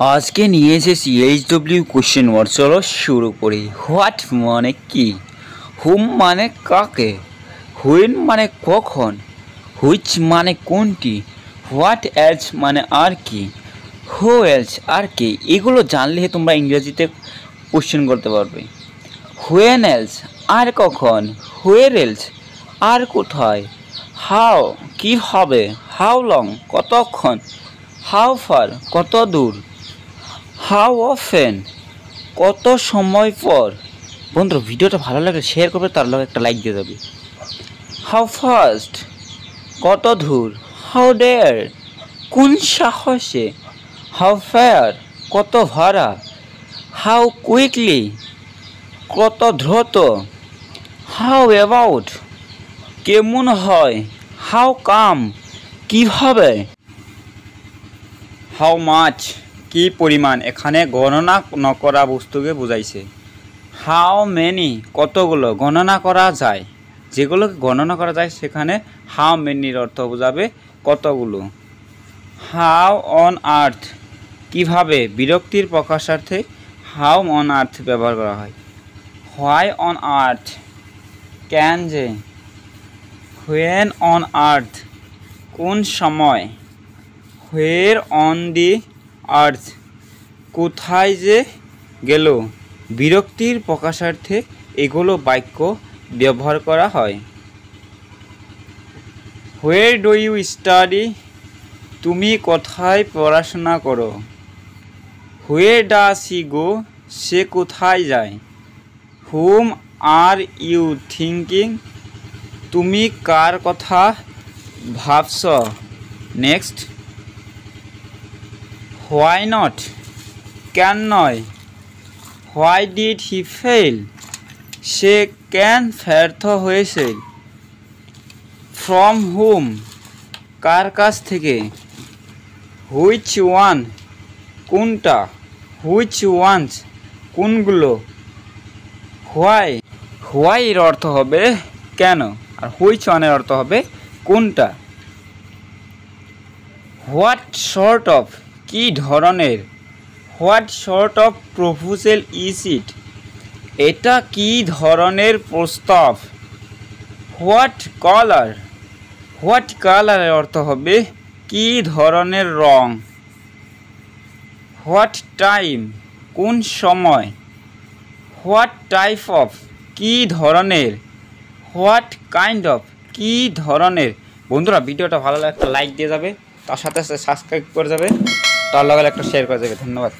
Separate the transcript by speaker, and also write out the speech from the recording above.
Speaker 1: আজকে নিয়ে এসেছি এইচ ডব্লিউ কোশ্চেন ওয়ার্ড চলো শুরু করি। হোয়াট মানে কি? হুম মানে কাকে? হুইন মানে কখন? হুইচ মানে কোনটি? হোয়াট এলস মানে আর কি? হু এলস আর কি? এগুলো জানলে তোমরা ইংরেজিতে কোশ্চেন করতে পারবে। হুয়েন এলস আর কখন? হুয়ের এলস আর কোথায়? হাও কি হবে? হাউ লং কতক্ষণ? হাউ ফার কত দূর? হাউ অফেন কত সময় পর? বন্ধুরা ভিডিওটা ভালো লাগলে শেয়ার করবে তার লগে একটা লাইক দিয়ে দেবে। হাউ ফাস্ট কত দূর? হাউ ডেয়ার কোন সাহসে? হাউ ফেয়ার কত ভাড়া? হাউ কুইকলি কত দ্রুত? হাউ অ্যাবাউট কেমন হয়? হাউ কাম কীভাবে? হাউ মাছ কি পরিমাণ? এখানে গণনা নকরা বস্তুকে বুঝাইছে হাউ মেনি কতগুলো? গণনা করা যায়। যেগুলোকে গণনা করা যায়, সেখানে হাউ মেনির অর্থ বোঝাবে কতগুলো? হাউ অন আর্থ কীভাবে? বিরক্তির প্রকাশার্থে হাউ অন আর্থ ব্যবহার করা হয়। হোয়াই অন আর্থ ক্যান যে? হোয়েন অন আর্থ কোন সময়? Where on the earth. কোথায় যে গেল? বিরক্তির প্রকাশার্থে এগুলো বাক্য ব্যবহার করা হয়। হোয়ের ডু ইউ স্টাডি তুমি কোথায় পড়াশোনা করো? হুয়ে ডা সি গো সে কোথায় যায়? হুম আর ইউ থিঙ্কিং তুমি কার কথা ভাবছ? নেক্সট হোয়াই নট কেন নয়? হোয়াই ডিড হি ফেল সে কেন ব্যর্থ হয়েছে? ফ্রম হুম কার কাছ থেকে? হুইচ ওয়ান কোনটা? হুইচ ওয়ান্স কোনগুলো? হোয়াই হোয়াইয়ের অর্থ হবে কেন? আর হুইচ ওয়ানের অর্থ হবে কোনটা? হোয়াট শর্ট অফ কি ধরনের? What sort of proposal is it এটা কি ধরনের প্রস্তাব? হোয়াট কালার হোয়াট কালারের অর্থ হবে কি ধরনের রং? হোয়াট টাইম কোন সময়? হোয়াট টাইপ অফ কি ধরনের? হোয়াট কাইন্ড অফ কি ধরনের? বন্ধুরা, ভিডিওটা ভালো লাগলে একটা লাইক দিয়ে যাবে, তার সাথে সাথে সাবস্ক্রাইব করে যাবে। তার লগে একটা শেয়ার করে যাবে ধন্যবাদ।